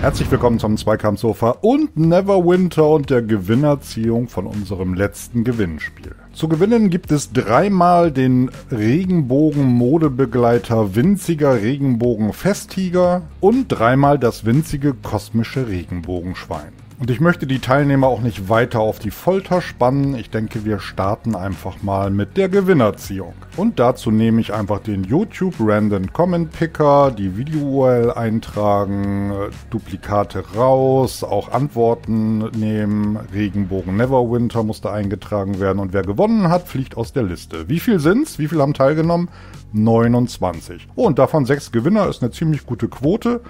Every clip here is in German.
Herzlich willkommen zum Zweikampfsofa und Neverwinter und der Gewinnerziehung von unserem letzten Gewinnspiel. Zu gewinnen gibt es dreimal den Regenbogen-Modebegleiter winziger Regenbogen-Festtiger und dreimal das winzige kosmische Regenbogenschwein. Und ich möchte die Teilnehmer auch nicht weiter auf die Folter spannen. Ich denke, wir starten einfach mal mit der Gewinnerziehung. Und dazu nehme ich einfach den YouTube Random Comment Picker, die Video-URL eintragen, Duplikate raus, auch Antworten nehmen, Regenbogen Neverwinter musste eingetragen werden und wer gewonnen hat, fliegt aus der Liste. Wie viel sind's? Wie viel haben teilgenommen? 29. Oh, und davon sechs Gewinner ist eine ziemlich gute Quote.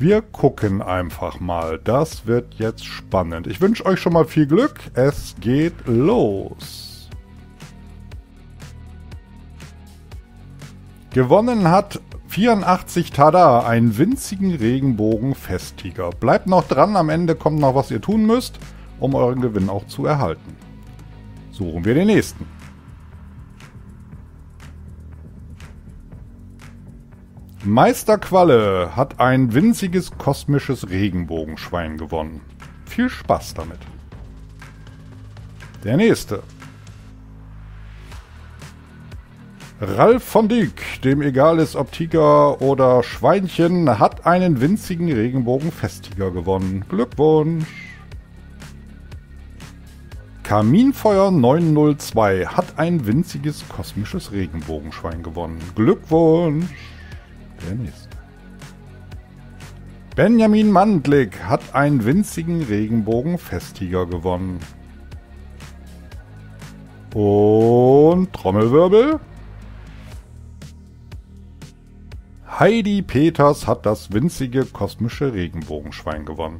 Wir gucken einfach mal. Das wird jetzt spannend. Ich wünsche euch schon mal viel Glück. Es geht los. Gewonnen hat 84 Tada, einen winzigen Regenbogen-Festtiger. Bleibt noch dran, am Ende kommt noch, was ihr tun müsst, um euren Gewinn auch zu erhalten. Suchen wir den nächsten. Meister Qualle hat ein winziges kosmisches Regenbogenschwein gewonnen. Viel Spaß damit. Der nächste. Ralf von Dick, dem egal ist ob Tiger oder Schweinchen, hat einen winzigen Regenbogenfesttiger gewonnen. Glückwunsch! Kaminfeuer 902 hat ein winziges kosmisches Regenbogenschwein gewonnen. Glückwunsch! Der nächste. Benjamin Mandlik hat einen winzigen Regenbogen-Festtiger gewonnen. Und Trommelwirbel. Heidi Peters hat das winzige kosmische Regenbogenschwein gewonnen.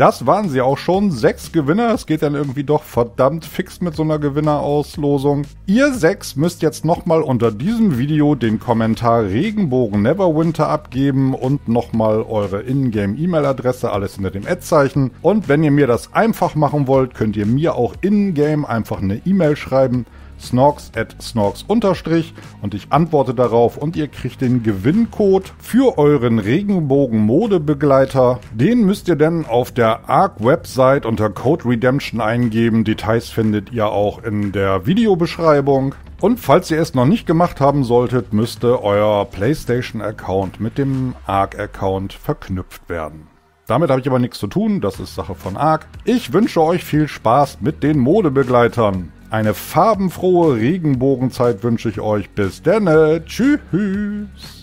Das waren sie auch schon. Sechs Gewinner. Es geht dann irgendwie doch verdammt fix mit so einer Gewinnerauslosung. Ihr sechs müsst jetzt nochmal unter diesem Video den Kommentar Regenbogen Neverwinter abgeben und nochmal eure Ingame-E-Mail-Adresse, alles hinter dem Ad-Zeichen. Und wenn ihr mir das einfach machen wollt, könnt ihr mir auch in-game einfach eine E-Mail schreiben snorks at snorks unterstrich und ich antworte darauf und ihr kriegt den Gewinncode für euren Regenbogen Modebegleiter. Den müsst ihr dann auf der ARC Website unter Code Redemption eingeben. Details findet ihr auch in der Videobeschreibung. Und falls ihr es noch nicht gemacht haben solltet, müsste euer PlayStation-Account mit dem ARC-Account verknüpft werden. Damit habe ich aber nichts zu tun, das ist Sache von ARC. Ich wünsche euch viel Spaß mit den Modebegleitern. Eine farbenfrohe Regenbogenzeit wünsche ich euch. Bis dann. Tschüss.